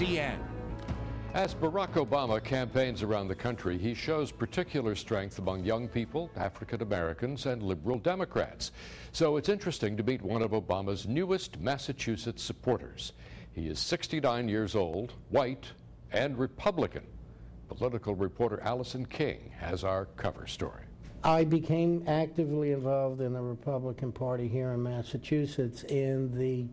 NECN. As Barack Obama campaigns around the country, he shows particular strength among young people, African Americans, and liberal Democrats. So it's interesting to meet one of Obama's newest Massachusetts supporters. He is 69 years old, white, and Republican. Political reporter Alison King has our cover story. I became actively involved in the Republican Party here in Massachusetts in the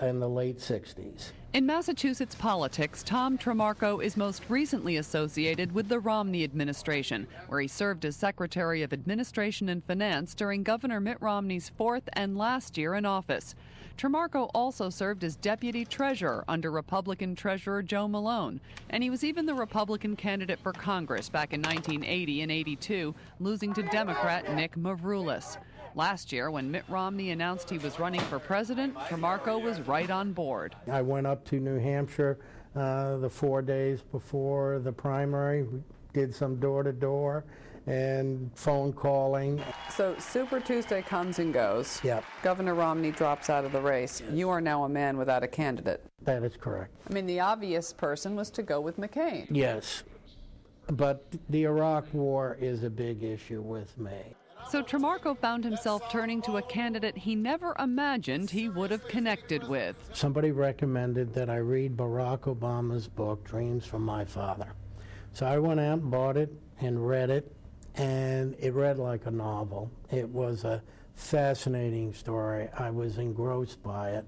in the late 60s. In Massachusetts politics, Tom Trimarco is most recently associated with the Romney administration, where he served as Secretary of Administration and Finance during Governor Mitt Romney's fourth and last year in office. Trimarco also served as Deputy Treasurer under Republican Treasurer Joe Malone, and he was even the Republican candidate for Congress back in 1980 and 82, losing to Democrat Nick Mavroules. Last year, when Mitt Romney announced he was running for president, Trimarco was right on board. I went up to New Hampshire uh, the four days before the primary, we did some door to door and phone calling. So Super Tuesday comes and goes. Yep. Governor Romney drops out of the race. You are now a man without a candidate. That is correct. I mean, the obvious person was to go with McCain. Yes. But the Iraq War is a big issue with me. So Trimarco found himself turning to a candidate he never imagined he would have connected with. Somebody recommended that I read Barack Obama's book, Dreams from My Father. So I went out and bought it and read it, and it read like a novel. It was a fascinating story. I was engrossed by it,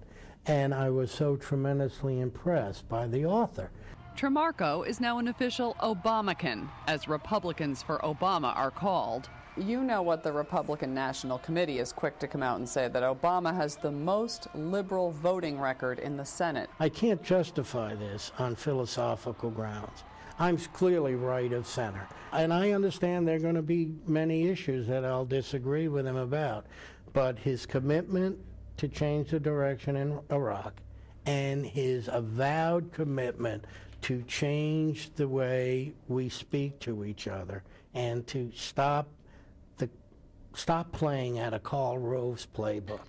and I was so tremendously impressed by the author. Trimarco is now an official Obamacan, as Republicans for Obama are called. You know what the Republican National Committee is quick to come out and say that Obama has the most liberal voting record in the Senate. I can't justify this on philosophical grounds. I'm clearly right of center. And I understand there are going to be many issues that I'll disagree with him about. But his commitment to change the direction in Iraq and his avowed commitment to change the way we speak to each other and to stop stop playing out of Karl Rove's playbook.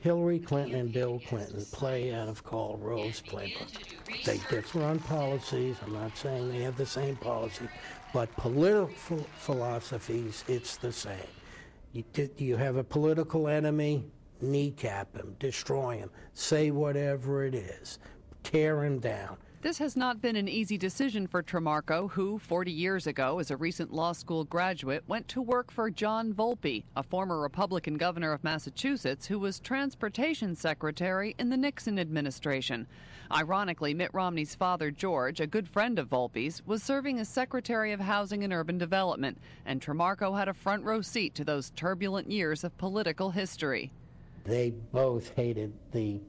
Hillary Clinton and Bill Clinton play out of Karl Rove's playbook. They differ on policies. I'm not saying they have the same policy, but political philosophies, it's the same. You, you have a political enemy, kneecap him, destroy him, say whatever it is, tear him down. This has not been an easy decision for Trimarco, who, 40 years ago, as a recent law school graduate, went to work for John Volpe, a former Republican governor of Massachusetts who was transportation secretary in the Nixon administration. Ironically, Mitt Romney's father, George, a good friend of Volpe's, was serving as Secretary of Housing and Urban Development, and Trimarco had a front row seat to those turbulent years of political history. They both hated the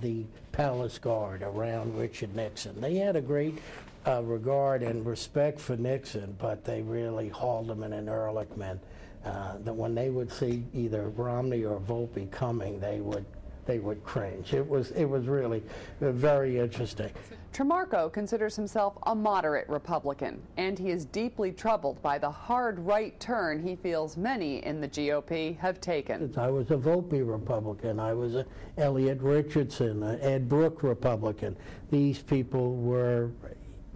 the palace guard around Richard Nixon. They had a great uh, regard and respect for Nixon, but they really Haldeman and Ehrlichman. Uh, that when they would see either Romney or Volpe coming, they would they would cringe. It was it was really uh, very interesting. Trimarco considers himself a moderate Republican, and he is deeply troubled by the hard right turn he feels many in the GOP have taken. I was a Volpe Republican. I was a Elliot Richardson, a Ed Brooke Republican. These people were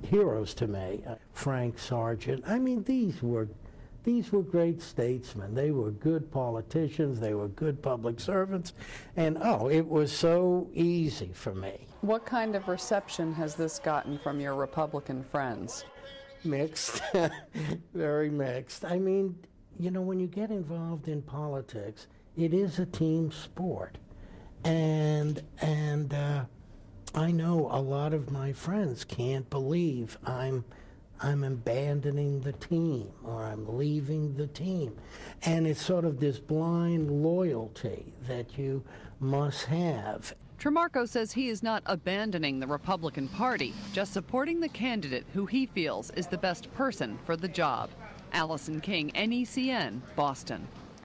heroes to me. Frank Sargent. I mean, these were these were great statesmen. They were good politicians. They were good public servants. And oh, it was so easy for me. What kind of reception has this gotten from your Republican friends? Mixed. Very mixed. I mean, you know, when you get involved in politics, it is a team sport. And, and, uh, I know a lot of my friends can't believe I'm I'm abandoning the team or I'm leaving the team. And it's sort of this blind loyalty that you must have. Trimarco says he is not abandoning the Republican Party, just supporting the candidate who he feels is the best person for the job. Alison King, NECN, Boston.